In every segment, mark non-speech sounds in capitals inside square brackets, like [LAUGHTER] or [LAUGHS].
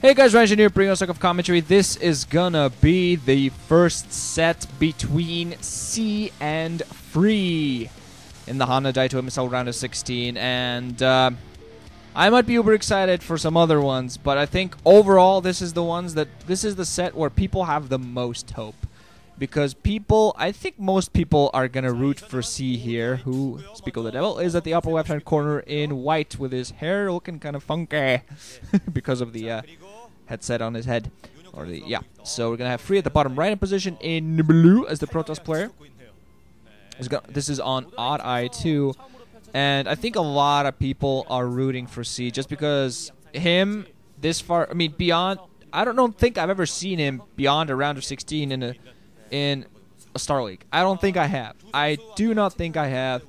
Hey guys, Ryan here, bringing us of commentary. This is gonna be the first set between Sea and Free in the Hana Daetoo MSL round of 16, and uh, I might be uber excited for some other ones, but I think overall this is the ones that this is the set where people have the most hope because people, I think most people are gonna root for Sea here, who, speak of the devil, is at the upper left hand corner in white with his hair looking kind of funky [LAUGHS] because of the uh, headset on his head. Or the yeah. So we're gonna have free at the bottom right hand position in blue as the Protoss player. This is on Odd-Eye 2, and I think a lot of people are rooting for Sea just because him this far. I mean, beyond. I don't, don't think I've ever seen him beyond a round of 16 in a in a Star League. I don't think I have. I do not think I have.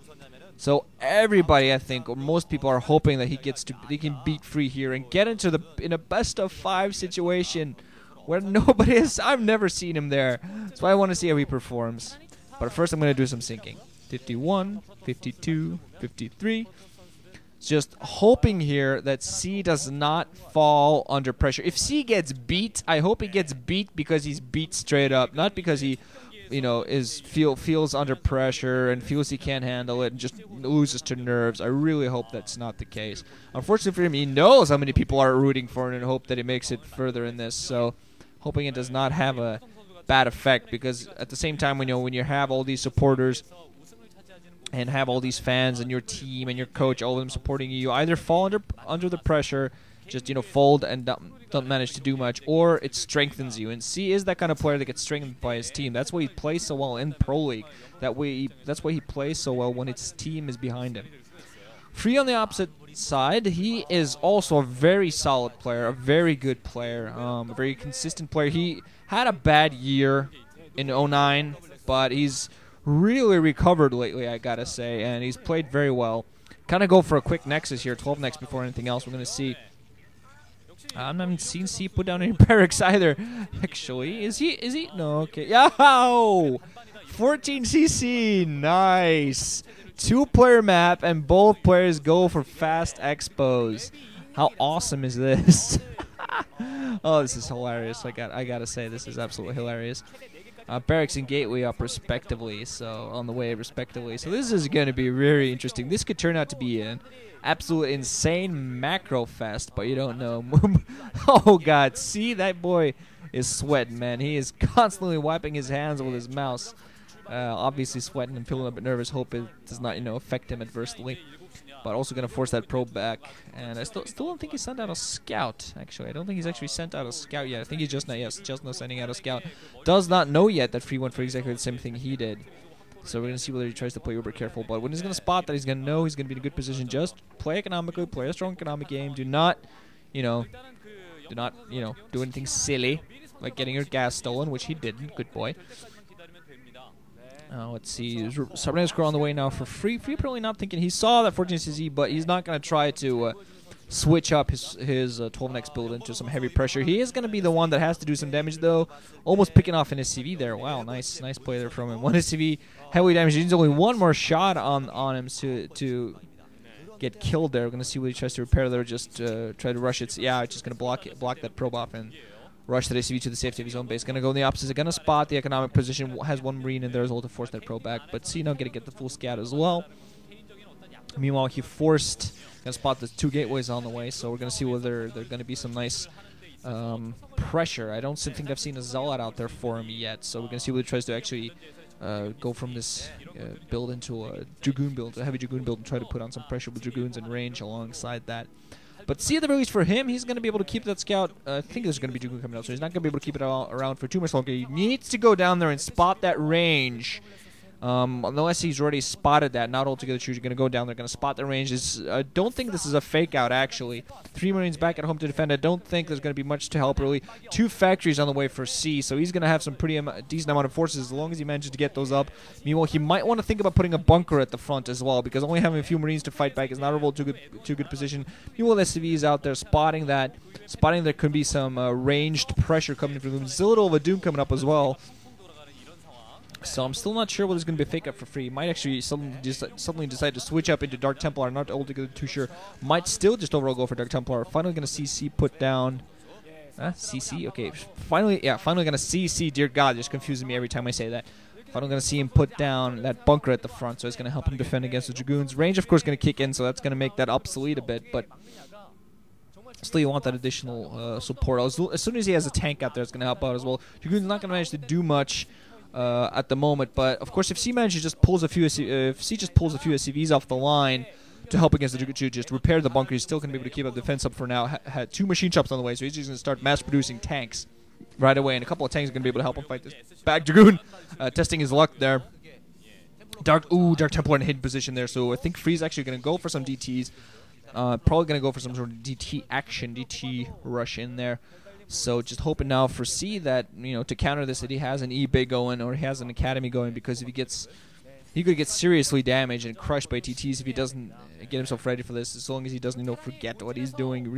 So everybody, I think, or most people are hoping that he gets to, he can beat free here and get into the in a best of five situation where [LAUGHS] nobody has. I've never seen him there, so I want to see how he performs. But first, I'm going to do some syncing. 51, 52, 53. Just hoping here that Sea does not fall under pressure. If Sea gets beat, I hope he gets beat because he's beat straight up, not because he you know is feel feels under pressure and feels he can't handle it and just loses to nerves. I really hope that's not the case. Unfortunately for him, he knows how many people are rooting for him and hope that he makes it further in this. So hoping it does not have a bad effect because at the same time you know when you have all these supporters and have all these fans and your team and your coach, all of them supporting you, you either fall under under the pressure, just you know fold and don't, don't manage to do much, or it strengthens you. And Sea is that kind of player that gets strengthened by his team. That's why he plays so well in pro league. That way, that's why he plays so well when his team is behind him. Free on the opposite side, he is also a very solid player, a very good player, um, a very consistent player. He had a bad year in 09, but he's really recovered lately, I gotta say, and he's played very well. Kind of go for a quick Nexus here, 12 next before anything else. We're gonna see. I haven't seen Sea put down any [LAUGHS] barracks either. Actually, is he? Is he? No. Okay. [LAUGHS] Yow! 14 CC. Nice. Two player map, and both players go for fast expos. How awesome is this? [LAUGHS] oh, this is hilarious. I got. I gotta say, this is absolutely hilarious uh, Barracks and Gateway up respectively, so on the way respectively. So this is going to be really interesting. This could turn out to be an absolute insane macro fest, but you don't know. [LAUGHS] oh god, see that boy is sweating, man. He is constantly wiping his hands with his mouse. Uh, obviously sweating and feeling a bit nervous. Hope it does not, you know, affect him adversely but also going to force that probe back. And I still still don't think he sent out a scout. Actually, I don't think he's actually sent out a scout yet. I think he's just not yes, just not sending out a scout. Does not know yet that Free went for exactly the same thing he did. So we're going to see whether he tries to play uber careful. But when he's going to spot that, he's going to know he's going to be in a good position. Just play economically, play a strong economic game. Do not, you know, do not, you know, do anything silly like getting your gas stolen, which he didn't. Good boy. Uh, let's see. Sabrina's on the way now for free. Free probably not thinking he saw that 14 CC, but he's not going to try to uh, switch up his his uh, 12 next build into some heavy pressure. He is going to be the one that has to do some damage though. Almost picking off an SCV there. Wow, nice nice play there from him. One [LAUGHS] CV heavily damage. He needs only one more shot on on him to to get killed there. We're going to see what he tries to repair there. Just uh, try to rush it. Yeah, just going to block it, block that probe off and Rush the SCV to the safety of his own base. Going to go in the opposite. Going to spot the economic position. Has one Marine in there as well to force that pro back. But Cino going to get the full scout as well. Meanwhile, he forced. To spot the two gateways on the way. So we're going to see whether there's going to be some nice um, pressure. I don't think I've seen a Zealot out there for him yet. So we're going to see whether he tries to actually uh, go from this uh, build into a Dragoon build, a heavy Dragoon build, and try to put on some pressure with Dragoons and range alongside that. But see, the very least, for him, he's going to be able to keep that scout. Uh, I think there's going to be Dragoon coming out, so he's not going to be able to keep it all around for too much longer. He needs to go down there and spot that range um, unless he's already spotted that, not altogether true. You're going to go down there, going to spot the ranges. I don't think this is a fake out, actually. Three Marines back at home to defend. I don't think there's going to be much to help, really. Two factories on the way for Sea, so he's going to have some pretty decent amount of forces as long as he manages to get those up. Meanwhile, he might want to think about putting a bunker at the front as well, because only having a few Marines to fight back is not a real too good, too good position. Meanwhile, SCV is out there spotting that, spotting there could be some uh, ranged pressure coming from him. There's a little of a Doom coming up as well. So I'm still not sure whether it's going to be fake up for free. Might actually suddenly, deci- suddenly decide to switch up into Dark Templar. Not altogether too sure. Might still just overall go for Dark Templar. Finally going to CC put down. Huh? CC? Okay. Finally, yeah, finally going to CC. Dear God, just confusing me every time I say that. Finally going to see him put down that bunker at the front, so it's going to help him defend against the Dragoons. Range, of course, going to kick in, so that's going to make that obsolete a bit, but still you want that additional uh, support. As, as soon as he has a tank out there, it's going to help out as well. Dragoon's not going to manage to do much uh, at the moment, but of course, if Sea manages just pulls a few, SC, uh, if Sea just pulls a few SCVs off the line to help against the Dragoon, just repair the bunker, he's still going to be able to keep up defense up for now. Ha- had two machine shops on the way, so he's just going to start mass producing tanks right away, and a couple of tanks are going to be able to help him fight this bag Dragoon, uh, testing his luck there. Dark, ooh, Dark Templar in hidden position there, so I think Free's actually going to go for some DTs. Uh, probably going to go for some sort of DT action, DT rush in there. So just hoping now for Sea that you know to counter this that he has an eBay going or he has an academy going because if he gets he could get seriously damaged and crushed by DTs if he doesn't get himself ready for this. As long as he doesn't you know forget what he's doing.